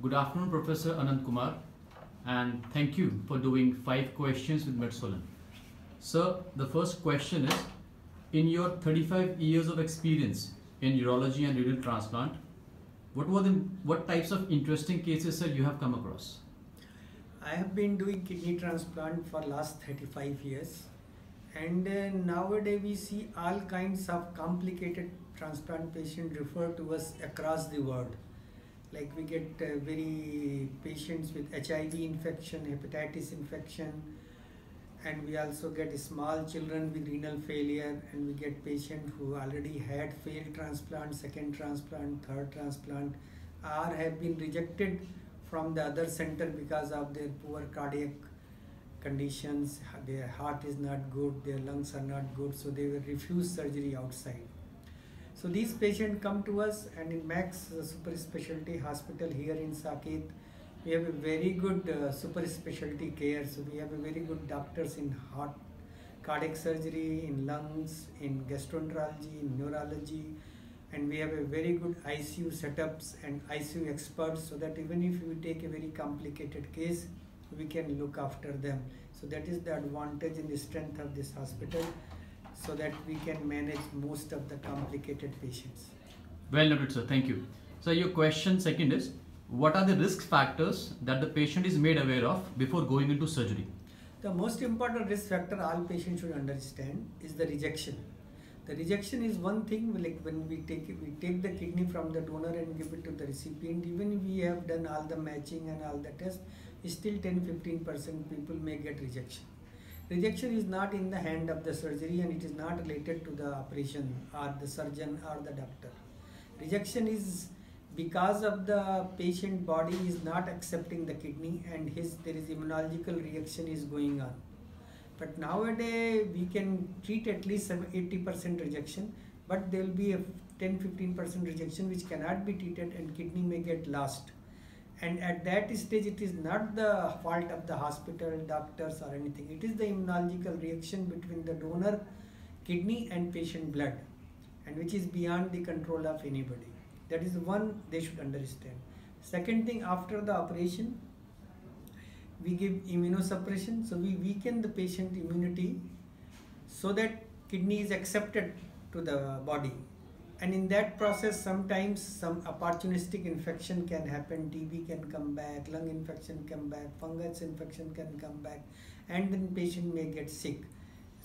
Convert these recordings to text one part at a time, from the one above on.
Good afternoon, Professor Anant Kumar, and thank you for doing five questions with Medsolin. Sir, the first question is In your 35 years of experience in urology and renal transplant, what were the what types of interesting cases, sir, you have come across? I have been doing kidney transplant for last 35 years and uh, nowadays we see all kinds of complicated transplant patients referred to us across the world like we get uh, very patients with HIV infection, hepatitis infection, and we also get small children with renal failure, and we get patients who already had failed transplant, second transplant, third transplant, or have been rejected from the other center because of their poor cardiac conditions. Their heart is not good, their lungs are not good, so they will refuse surgery outside. So these patients come to us and in Max Super Specialty Hospital here in Saket, we have a very good uh, super specialty care. So we have a very good doctors in heart, cardiac surgery, in lungs, in gastroenterology, in neurology, and we have a very good ICU setups and ICU experts so that even if we take a very complicated case, we can look after them. So that is the advantage and the strength of this hospital so that we can manage most of the complicated patients. Well noted, sir. Thank you. So your question second is, what are the risk factors that the patient is made aware of before going into surgery? The most important risk factor all patients should understand is the rejection. The rejection is one thing like when we take we take the kidney from the donor and give it to the recipient. Even if we have done all the matching and all the tests, still 10-15% people may get rejection. Rejection is not in the hand of the surgery and it is not related to the operation or the surgeon or the doctor. Rejection is because of the patient body is not accepting the kidney and his there is immunological reaction is going on. But nowadays we can treat at least 80% rejection but there will be a 10-15% rejection which cannot be treated and kidney may get lost and at that stage it is not the fault of the hospital doctors or anything. It is the immunological reaction between the donor kidney and patient blood and which is beyond the control of anybody. That is one they should understand. Second thing after the operation we give immunosuppression. So we weaken the patient immunity so that kidney is accepted to the body and in that process sometimes some opportunistic infection can happen. Tb can come back lung infection come back fungus infection can come back and then patient may get sick.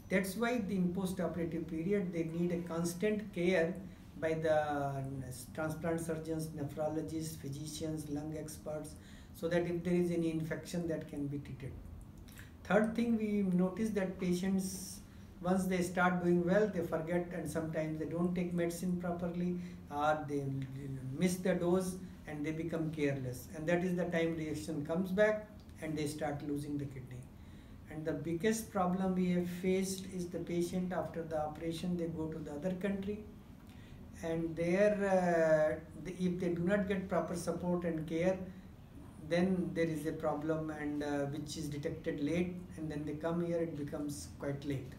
That's why in post-operative period they need a constant care by the transplant surgeons nephrologists physicians lung experts so that if there is any infection that can be treated. Third thing we notice that patients once they start doing well they forget and sometimes they don't take medicine properly or they miss the dose and they become careless. And that is the time reaction comes back and they start losing the kidney. And the biggest problem we have faced is the patient after the operation they go to the other country. And there uh, if they do not get proper support and care then there is a problem and uh, which is detected late and then they come here it becomes quite late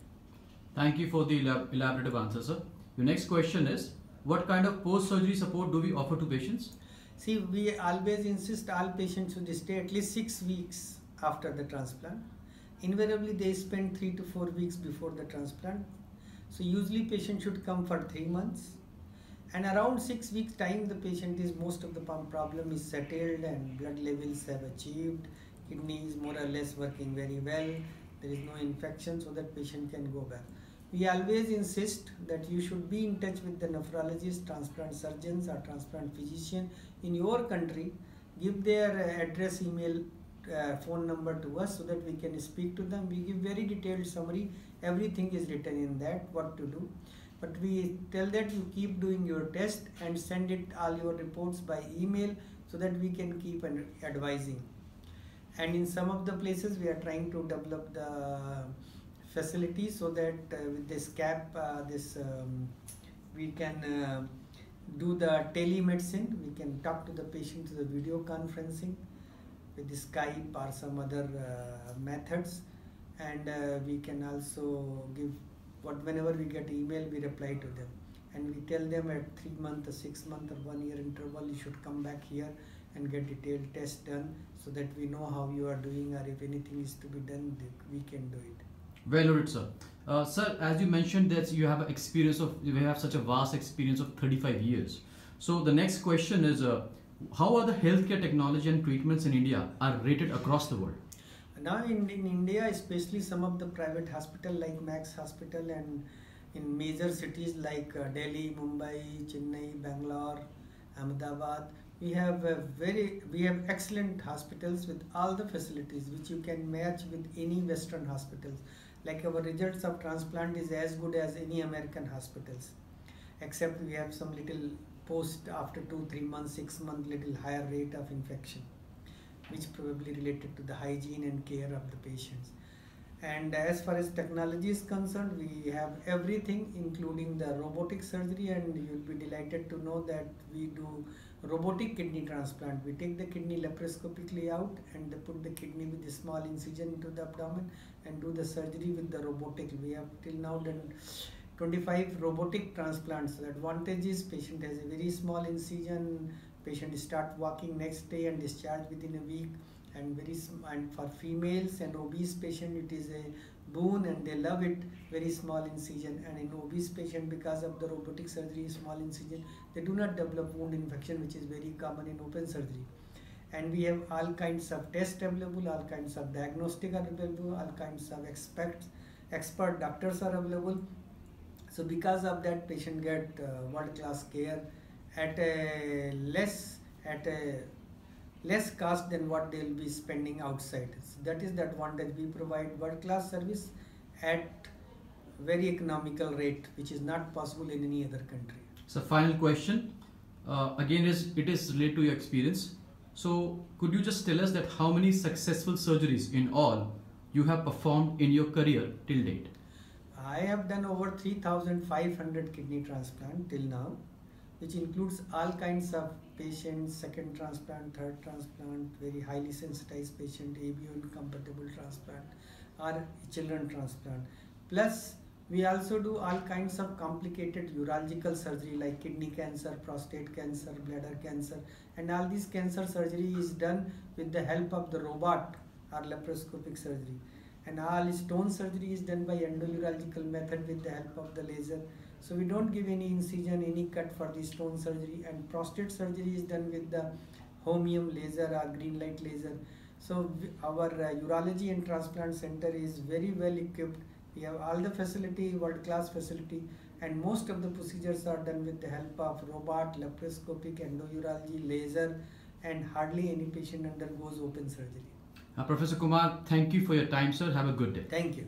Thank you for the elaborative answer, sir. Your next question is, what kind of post-surgery support do we offer to patients? See, we always insist all patients should stay at least six weeks after the transplant. Invariably, they spend three to four weeks before the transplant. So usually patients should come for three months. And around six weeks time, the patient is, most of the pump problem is settled and blood levels have achieved. Kidney is more or less working very well. There is no infection so that patient can go back we always insist that you should be in touch with the nephrologist, transplant surgeons or transplant physician in your country. Give their address, email, uh, phone number to us so that we can speak to them. We give very detailed summary. Everything is written in that, what to do. But we tell that you keep doing your test and send it all your reports by email so that we can keep advising. And in some of the places we are trying to develop the facility so that uh, with this cap uh, this um, we can uh, do the telemedicine. We can talk to the patient through the video conferencing with Skype or some other methods. And we can also give what whenever we get email we reply to them. And we tell them at three month or six month or one year interval you should come back here and get detailed test done so that we know how you are doing or if anything is to be done, we can do it. Well sir. Uh, sir, as you mentioned that you have experience of you have such a vast experience of 35 years. So the next question is, uh, how are the healthcare technology and treatments in India are rated across the world? Now in, in India, especially some of the private hospital like Max Hospital and in major cities like uh, Delhi, Mumbai, Chennai, Bangalore, Ahmedabad, we have a very we have excellent hospitals with all the facilities which you can match with any Western hospitals. Like our results of transplant is as good as any American hospitals, except we have some little post after two, three months, six months, little higher rate of infection, which probably related to the hygiene and care of the patients. And as far as technology is concerned, we have everything, including the robotic surgery, and you'll be delighted to know that we do robotic kidney transplant. We take the kidney laparoscopically out and put the kidney with a small incision into the abdomen and do the surgery with the robotic. We have till now done 25 robotic transplants. The advantage is patient has a very small incision, patient start walking next day and discharge within a week and very and for females and obese patient it is a boon and they love it very small incision. And in obese patient because of the robotic surgery small incision they do not develop wound infection which is very common in open surgery. And we have all kinds of tests available all kinds of diagnostic are available all kinds of experts expert doctors are available. So because of that, patient get uh, world-class care at a less at a less cost than what they'll be spending outside. So that is the advantage. We provide world-class service at very economical rate, which is not possible in any other country. So final question, uh, again is it is related to your experience. So could you just tell us that how many successful surgeries in all you have performed in your career till date? I have done over 3,500 kidney transplant till now, which includes all kinds of patients, second transplant, third transplant, very highly sensitized patient, ABO compatible transplant, or children transplant. Plus, we also do all kinds of complicated urological surgery like kidney cancer, prostate cancer, bladder cancer, and all these cancer surgery is done with the help of the robot or laparoscopic surgery and all stone surgery is done by endourological method with the help of the laser. So we don't give any incision, any cut for the stone surgery and prostate surgery is done with the holmium laser or green light laser. So our uh, urology and transplant center is very well equipped. We have all the facility, world class facility and most of the procedures are done with the help of robot, laparoscopic, endourology, laser and hardly any patient undergoes open surgery. Uh, Professor Kumar, thank you for your time, sir. Have a good day. Thank you.